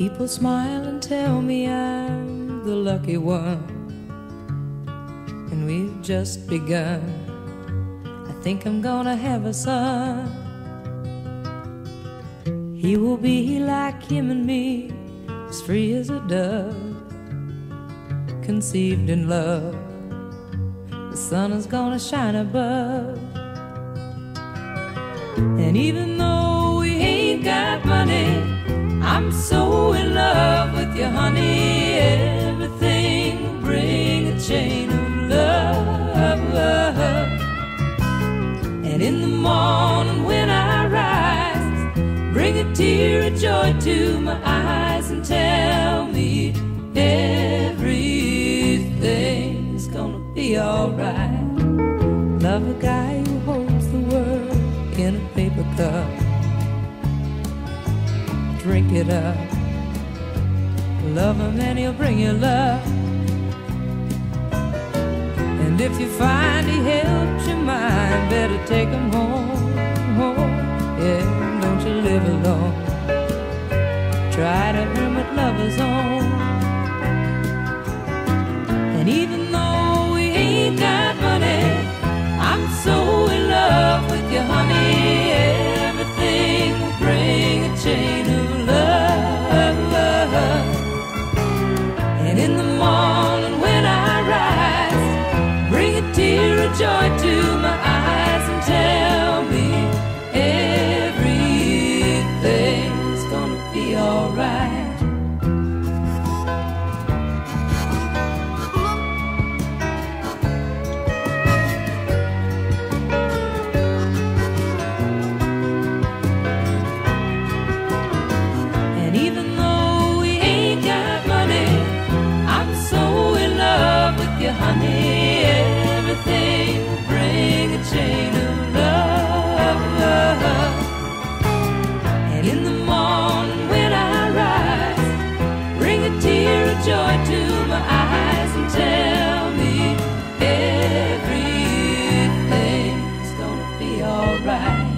People smile and tell me I'm the lucky one. And we've just begun. I think I'm gonna have a son. He will be like him and me, as free as a dove, conceived in love. The sun is gonna shine above. And even though we ain't got money, I'm so you, honey. Everything will bring a chain of love. And in the morning when I rise, bring a tear of joy to my eyes and tell me everything's gonna be alright. Love a guy who holds the world in a paper cup. Drink it up. Love him and he'll bring you love. And if you find he helps your mind, better take him home. home. Yeah, don't you live alone. Try to earn what love is own. And even though we ain't got money, I'm so in love with you, honey. Everything will bring a chain of love. And in the morning when I rise, bring a tear of joy to my eyes and tell me everything's gonna be alright. everything, bring a chain of love. And in the morning when I rise, bring a tear of joy to my eyes and tell me everything's gonna be alright.